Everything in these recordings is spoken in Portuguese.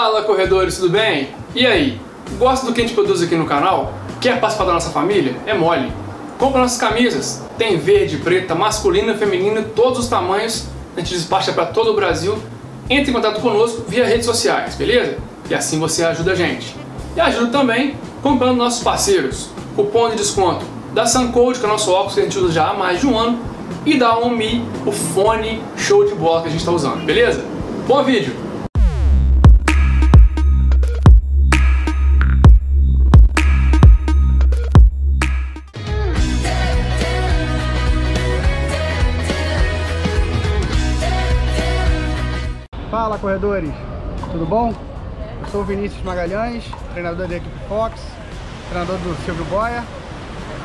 Fala corredores, tudo bem? E aí? Gosta do que a gente produz aqui no canal? Quer participar da nossa família? É mole. Compre nossas camisas. Tem verde, preta, masculina, feminina, todos os tamanhos. A gente despacha para todo o Brasil. Entre em contato conosco via redes sociais, beleza? E assim você ajuda a gente. E ajuda também comprando nossos parceiros. Cupom de desconto da Suncode, que é o nosso óculos que a gente usa já há mais de um ano, e da OMI, o fone show de bola que a gente está usando, beleza? Bom vídeo! Fala corredores, tudo bom? Eu sou o Vinícius Magalhães, treinador da equipe Fox, treinador do Silvio Boia.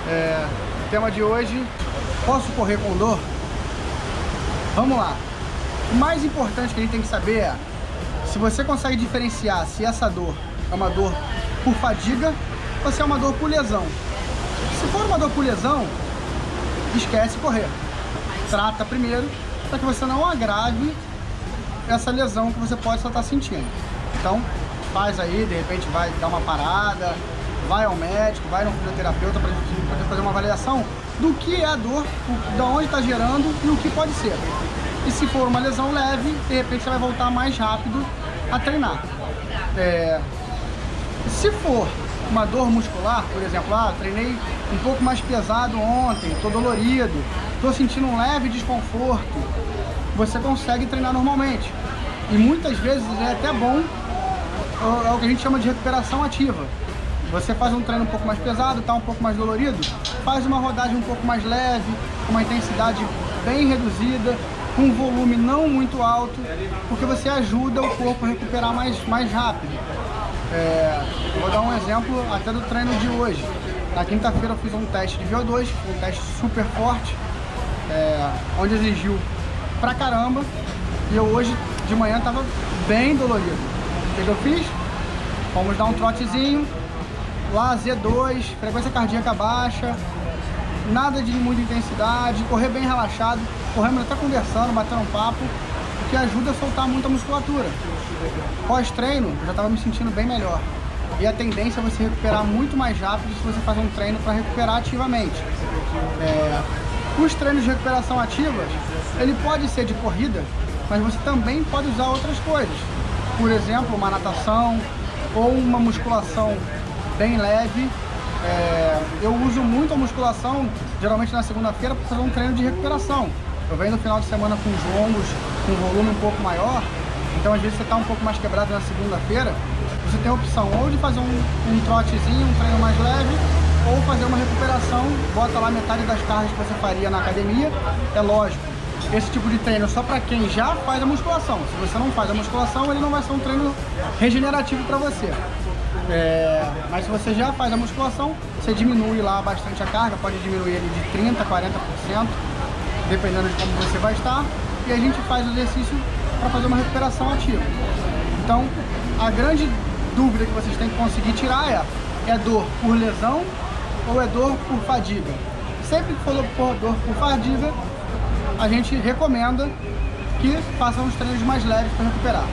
É, o tema de hoje, posso correr com dor? Vamos lá. O mais importante que a gente tem que saber é se você consegue diferenciar se essa dor é uma dor por fadiga ou se é uma dor por lesão. Se for uma dor por lesão, esquece correr. Trata primeiro para que você não agrave essa lesão que você pode só estar sentindo. Então, faz aí, de repente vai dar uma parada, vai ao médico, vai no fisioterapeuta para poder fazer uma avaliação do que é a dor, da onde está gerando e o que pode ser. E se for uma lesão leve, de repente você vai voltar mais rápido a treinar. É... Se for uma dor muscular, por exemplo, ah, treinei um pouco mais pesado ontem, estou dolorido, estou sentindo um leve desconforto, você consegue treinar normalmente. E muitas vezes é até bom, é o que a gente chama de recuperação ativa. Você faz um treino um pouco mais pesado, está um pouco mais dolorido, faz uma rodagem um pouco mais leve, com uma intensidade bem reduzida, com um volume não muito alto, porque você ajuda o corpo a recuperar mais, mais rápido. É, vou dar um exemplo até do treino de hoje. Na quinta-feira eu fiz um teste de VO2, um teste super forte, é, onde exigiu pra caramba. E eu hoje de manhã tava bem dolorido. O que, que eu fiz? Vamos dar um trotezinho. Lá Z2, frequência cardíaca baixa, nada de muita intensidade, correr bem relaxado, correndo até conversando, batendo um papo, o que ajuda a soltar muita musculatura. Pós-treino, eu já estava me sentindo bem melhor. E a tendência é você recuperar muito mais rápido se você faz um treino para recuperar ativamente. É, os treinos de recuperação ativas, ele pode ser de corrida, mas você também pode usar outras coisas. Por exemplo, uma natação ou uma musculação bem leve. É, eu uso muito a musculação, geralmente na segunda-feira, para fazer um treino de recuperação. Eu venho no final de semana com os longos, com volume um pouco maior, então às vezes você está um pouco mais quebrado na segunda-feira, você tem a opção ou de fazer um, um trotezinho, um treino mais leve, ou fazer uma recuperação, bota lá metade das cargas que você faria na academia. É lógico, esse tipo de treino é só para quem já faz a musculação. Se você não faz a musculação, ele não vai ser um treino regenerativo para você. É, mas se você já faz a musculação, você diminui lá bastante a carga, pode diminuir ele de 30% a 40%, dependendo de como você vai estar, e a gente faz o exercício para fazer uma recuperação ativa. Então, a grande dúvida que vocês têm que conseguir tirar é, é dor por lesão ou é dor por fadiga. Sempre que for dor por fadiga, a gente recomenda que façam os treinos mais leves para recuperar.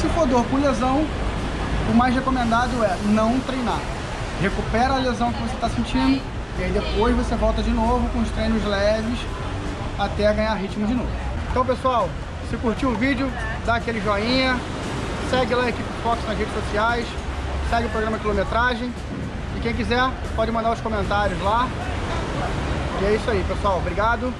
Se for dor por lesão, o mais recomendado é não treinar. Recupera a lesão que você está sentindo e aí depois você volta de novo com os treinos leves até ganhar ritmo de novo. Então pessoal, se curtiu o vídeo, dá aquele joinha, segue lá a equipe Fox nas redes sociais, segue o programa Quilometragem quem quiser pode mandar os comentários lá. E é isso aí, pessoal. Obrigado.